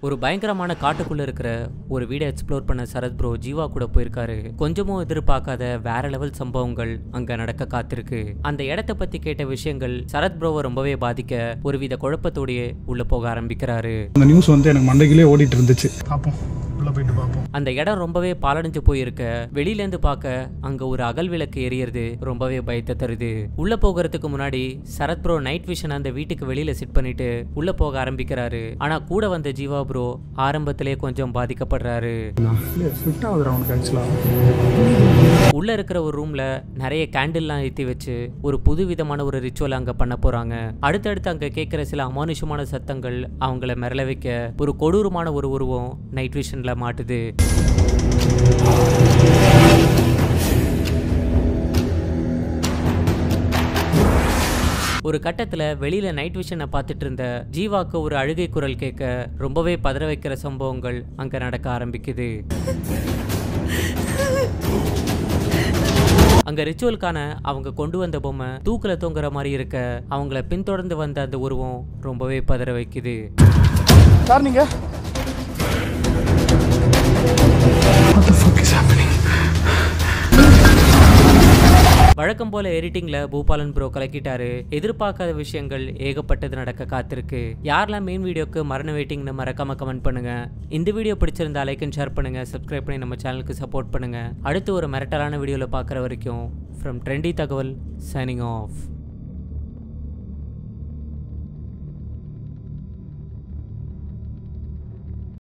ஒரு பயங்கரமான காட்டுக்குள்ள இருக்கிற ஒரு வீடை எக்ஸ்ப்ளோர் பண்ண சரத் ப்ரோ ஜீவா கூட போயிருக்காரு. கொஞ்சமும் எதிர்பார்க்காத வேற லெவல் சம்பவங்கள் அங்க நடக்க காத்திருக்கு. அந்த இடத்த பத்தி கேட்ட விஷயங்கள் சரத் ப்ரோவை ரொம்பவே பாதிக்க ஒருவித குழப்பத்தோடயே உள்ள போக ஆரம்பிக்கிறாரு. அந்த நியூஸ் வந்து எனக்கு மண்டைக்குள்ளே ஓடிட்டு இருந்துச்சு. பார்ப்போம் உள்ளே போயிட்டு பார்ப்போம். அந்த இடம் ரொம்பவே பாலடைஞ்சு போயிருக்க வெளியில இருந்து பார்க்க அங்க ஒரு அகல் விளக்கு எரியறது ரொம்பவே பயத்தை தருது. உள்ள போகிறதுக்கு முன்னாடி சரத் ப்ரோ நைட் விஷன் அந்த வீட்டுக்கு வெளியில சிட் பண்ணிட்டு உள்ள போக ஆரம்பிக்கிறாரு. ஆனா கூட வந்த ஜீவா ப்ரோ ஆரம்பத்திலே கொஞ்சம் பாதிக்கப்படுறாரு. உள்ளே உள்ள இருக்கிற ஒரு ரூம்ல நிறைய கேண்டில்லாம் ஏற்றி வச்சு ஒரு புது விதமான ஒரு ரிச்சுவல் அங்க பண்ண போறாங்க. அடுத்தடுத்து அங்க கேட்கிற சில அமானுஷமான சத்தங்கள் அவங்கள மிரள வைக்க ஒரு கொடூரமான ஒரு உருவம் நைட் விஷன்ல மாட்டுது. ஒரு கட்டத்தில் வெளியில நைட் விஷனை பார்த்துட்டு இருந்த ஜீவாக்கு ஒரு அழுகை குரல் கேட்க ரொம்பவே பதற வைக்கிற சம்பவங்கள் அங்கே நடக்க ஆரம்பிக்குது. அங்க ரிச்சுவலுக்கான அவங்க கொண்டு வந்த பொம்மை தூக்குல தொங்குற மாதிரி இருக்க அவங்கள பின்தொடர்ந்து வந்த அந்த உருவம் ரொம்பவே பதற வைக்குது. யார் நீங்க? வழக்கம் போல எடிட்டிங்ல பூபாலன் ப்ரோ கலக்கிட்டாரு. எதிர்பார்க்காத விஷயங்கள் ஏகப்பட்டது நடக்க காத்திருக்கு. யாரெல்லாம் மெயின் வீடியோக்கு மரண வெயிட்டிங்னு மறக்காம கமெண்ட் பண்ணுங்க. இந்த வீடியோ பிடிச்சிருந்தா லைக் அண்ட் ஷேர் பண்ணுங்க. சப்ஸ்கிரைப் பண்ணி நம்ம சேனலுக்கு சப்போர்ட் பண்ணுங்க. அடுத்து ஒரு மிரட்டலான வீடியோவில் பார்க்குற வரைக்கும் ஃப்ரம் ட்ரெண்டி தகவல் சைனிங் ஆஃப்